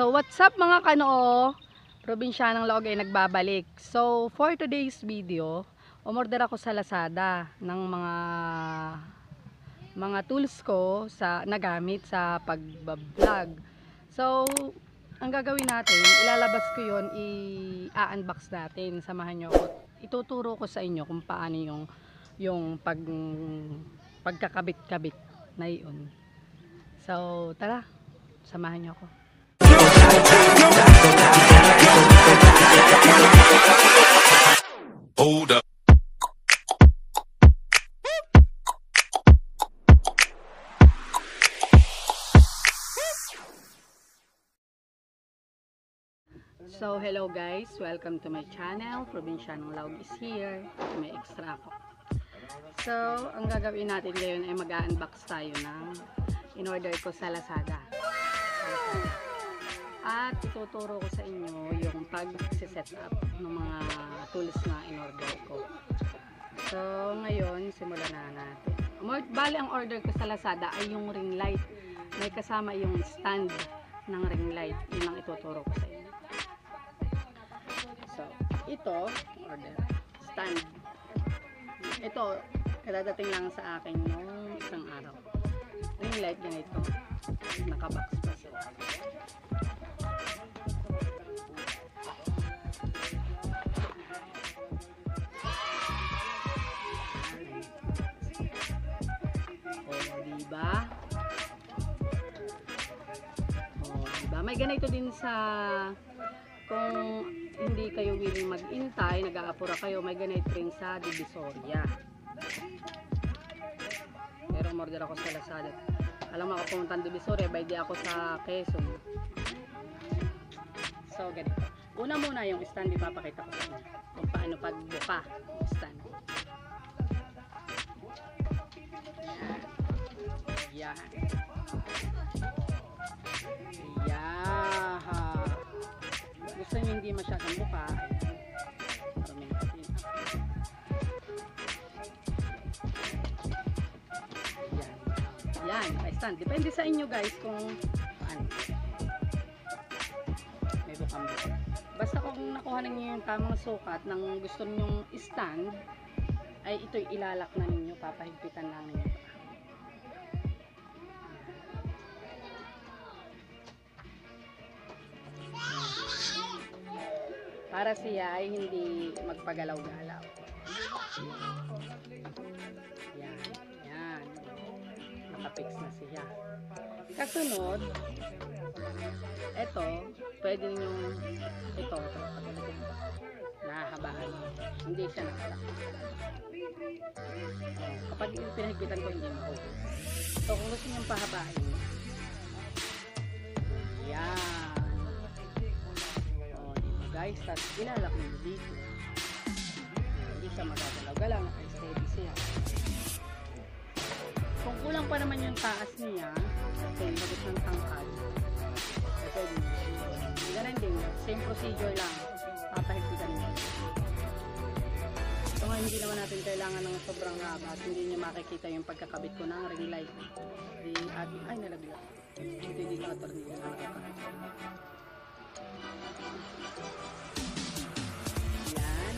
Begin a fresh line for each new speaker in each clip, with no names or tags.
So what's up mga kanoo? Probinsyanang Laog ay nagbabalik. So for today's video, umorder ako sa Lazada ng mga mga tools ko sa nagamit sa pagbablog. So ang gagawin natin, ilalabas ko 'yon, i-unbox natin. Samahan niyo ako. Ituturo ko sa inyo kung paano yung yung pag pagkakabit-kabit na 'yon. So tara, samahan niyo ako. So, hello guys. Welcome to my channel. Probinsyanong Laog is here. May extra ako. So, ang gagawin natin ngayon ay mag-unbox tayo ng in-order ko sa Lazada. At ituturo ko sa inyo yung pag-set up ng mga tools na in-order ko. So, ngayon, simulan na natin. Bali, ang order ko sa Lazada ay yung ring light. May kasama yung stand ng ring light. Yun ang ituturo ko sa inyo. Ito, order, stand. Ito, kadadating lang sa akin nung isang araw. Ring light ganito. Nakabox pa siya. O, diba? O, diba? Ganito din sa kung hindi kayo willing mag-intay, nag-aapura kayo, may ganito rin sa Divisoria. Pero umorder ako sa Lazada. Alam mo ako pumunta ng Divisoria, by di ako sa Quezon. So, ganito. Una muna yung stand, ipapakita ko sa inyo. Kung paano pagbuka yung stand. Yan. Yan. Yan. Gusto nyo hindi masyadong buka. Maraming natin. Yan. Yan. May stand. Depende sa inyo guys kung paano. May bukang buka. Basta kung nakuha ninyo yung tamang sukat ng gusto ninyong stand, ay ito'y ilalak na ninyo. Papahigpitan lang ninyo. Para siya ay hindi magpagalaw-galaw. Yan, yan. Nakapix na siya. Kasunod, ito, pwede ninyong, ito, ito, nahahabaan. Hindi siya nakalak. Oh, kapag pinahigpitan ko, hindi mo. So, kung gusto niyong pahabain, yan. Oh, guys, tapos ilalak mo dito. Hindi siya magagalaw-galaw, naka-steady siya. Kung kulang pa naman yung taas niya, yung labot ng tangkad. Ito din. Ganun din, same procedure lang. Papahigpitan mo. So ngayon, hindi naman natin kailangan ng sobrang haba at hindi niyo makikita yung pagkakabit ko ng ring light. Di, at, ay, nalaglag. Yung dito ni na nakakabit. Yan.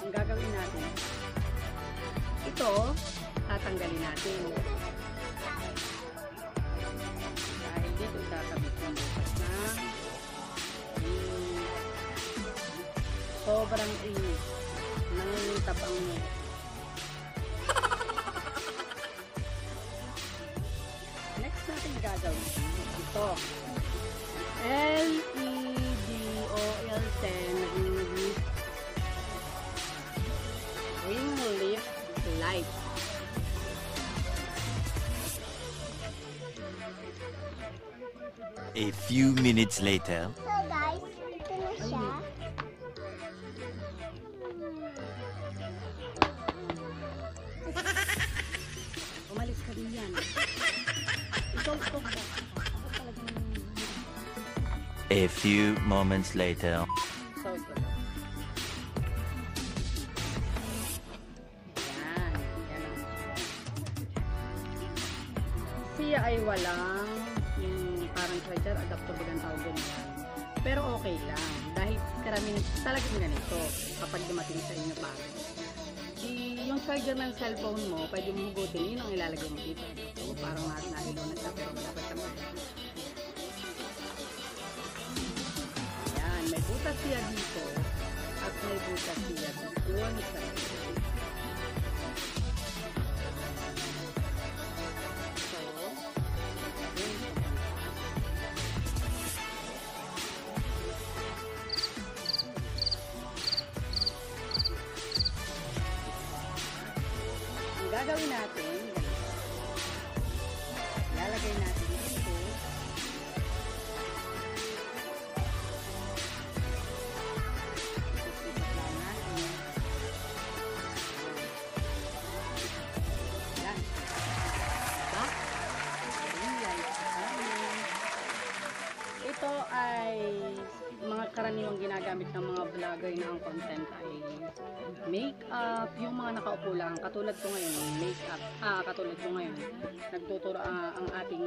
Ang gagawin natin, ito, tatanggalin natin. Dahil dito kakabit ng bukas na sobrang init. Nangingitab ang
A few minutes later.
So guys, ito na siya.
Umalis ka din yan. Ikaw, ikaw ba?
A few moments later.
So, ito. Yan. Yan. Siya ay walang yung adapter ba ang tawag ganyan. Pero okay lang. Dahil karamihan talagang ganito kapag dumating sa inyo pa. I, yung charger ng cellphone mo, pwede mo hugutin, yun ang ilalagay mo dito. So, parang na nahilo na siya, pero dapat siya Ayan, may butas siya dito. At may butas siya dito. Yun sa gagawin natin, lalagay natin dito. Ito ay mga karaniwang ginagamit ng mga vlogger na ang content ay makeup, yung mga nakaupo lang. Katulad ko ngayon, makeup. Ah, katulad ko ngayon, nagtuturo ah, ang ating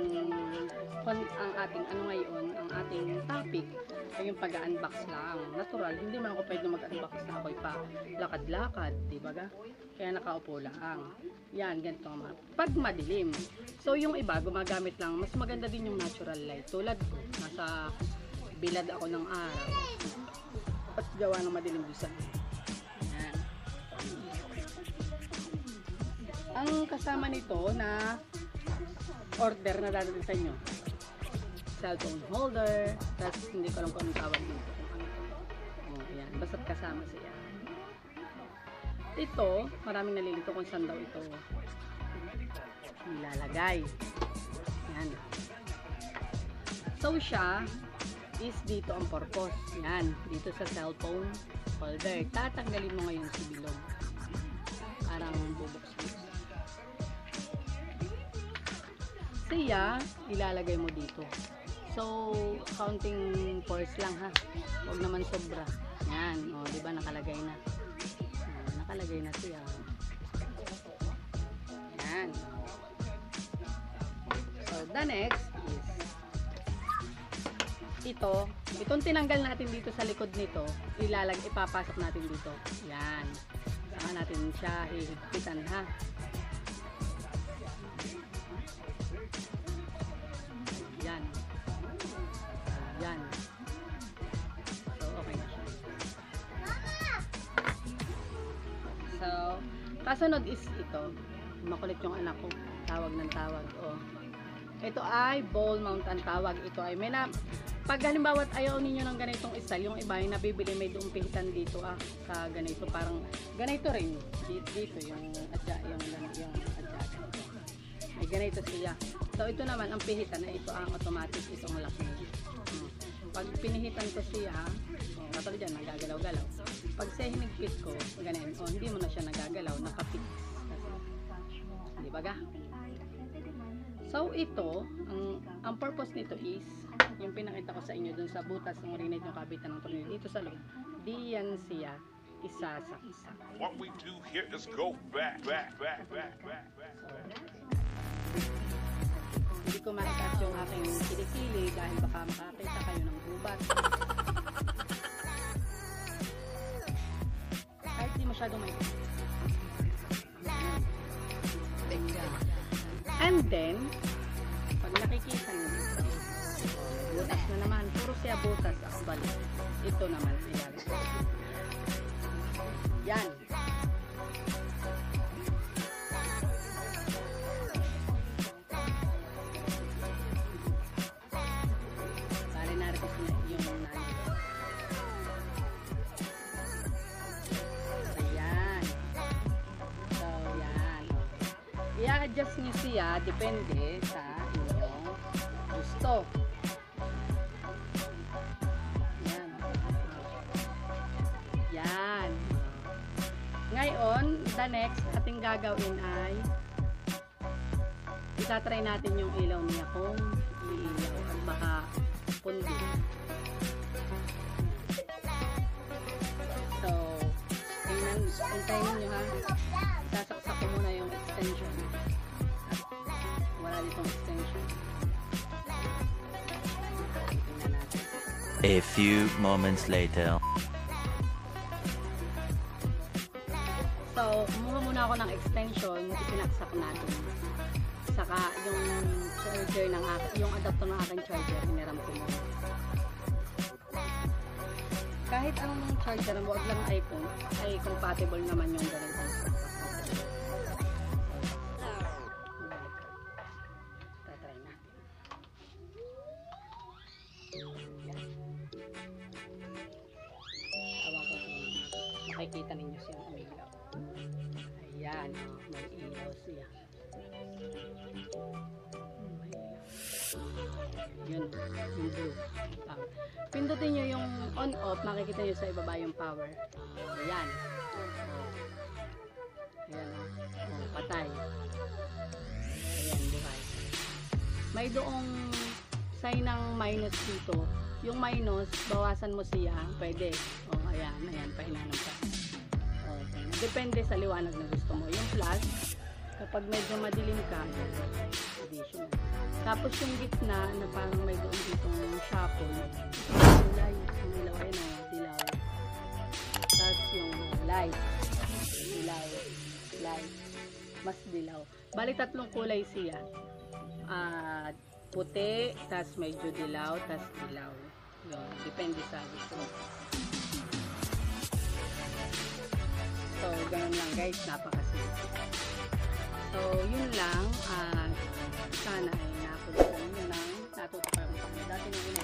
ang ating ano ngayon, ang ating topic ay yung pag-unbox lang. Natural, hindi man ako pwede mag-unbox na ako'y pa lakad-lakad, di ba ga? Kaya nakaupo lang. Yan, ganito nga. Pag madilim. So, yung iba, gumagamit lang. Mas maganda din yung natural light. Tulad ko, nasa bilad ako ng araw. At gawa ng madilim doon sa Ang kasama nito na order na dadating sa inyo. Cellphone holder. Tapos hindi ko alam kung anong tawag dito. Oh, ayan. Basta't kasama siya. Ito, maraming nalilito kung saan daw ito nilalagay. Yan. So siya is dito ang purpose. Yan, dito sa cellphone holder. Tatanggalin mo ngayon si bilog. Siya, ilalagay mo dito. So, counting pores lang ha. Huwag naman sobra. Yan, o, di ba nakalagay na. Yan, nakalagay na siya. Yan. So, the next is ito, itong tinanggal natin dito sa likod nito, ilalag, ipapasok natin dito. Yan. Saka natin siya hihigpitan ha. Kasunod is ito. Makulit yung anak ko. Tawag ng tawag. Oh. Ito ay ball mount ang tawag. Ito ay may na pag halimbawa ayaw ninyo ng ganitong style, yung iba yung nabibili may doong pihitan dito ah sa ganito parang ganito rin dito, dito yung adya yung yung adya. May ganito siya. So ito naman ang pihitan na ito ang automatic itong. Hmm. Pag pinihitan ko siya, oh, katulad dyan, nagagalaw-galaw. Pag sa hinigpit ko, ganun, oh, hindi mo na siya nagagalaw, nakapit. Di ba ga? So ito, ang, ang purpose nito is, yung pinakita ko sa inyo dun sa butas ng rinate yung kabitan ng tornilyo dito sa loob, di yan siya isasaksak.
What we do here is go back, back, back, back, back, back.
Hindi ko mataas yung aking kilikili dahil baka makakita kayo ng gubat. Kahit di masyadong may And then, pag nakikita nyo dito, butas na naman. Puro siya butas actually. Ito naman. Yan. Depende sa inyong gusto. Yan. Yan. Ngayon, the next ating gagawin ay itatry natin yung ilaw niya kung iilaw at baka pundi. So, tingnan, hintayin nyo ha.
A few moments later.
So, kumuha muna ako ng extension, isinaksak natin. Saka yung charger ng yung adapter ng aking charger, hiniram ko muna. Kahit anong charger, wag lang iPhone, ay compatible naman yung ganitong Tatry Ayan, may ilaw siya. May ilaw. Yun. Power. Pindutin nyo yung on-off, makikita nyo sa ibaba yung power. Ayan. Ayan, oh. Patay. Ayan, buhay. May doong sign ng minus dito. Yung minus, bawasan mo siya, pwede. O, oh, ayan, ayan, pahinanong ka. Depende sa liwanag na gusto mo. Yung plus, kapag medyo madilim ka, additional. Tapos yung gitna, na parang may doon ditong shuffle, kulay, yung ilaw, ayun o, dilaw. Tapos yung light, dilaw, light, mas dilaw. Bali tatlong kulay siya. Ah, puti, tas medyo dilaw, tas dilaw. Yun, depende sa gusto mo. So, ganun lang guys, napakasimple. So, yun lang. Uh, sana ay napunta nyo lang. Natutupan ko kami. Dati na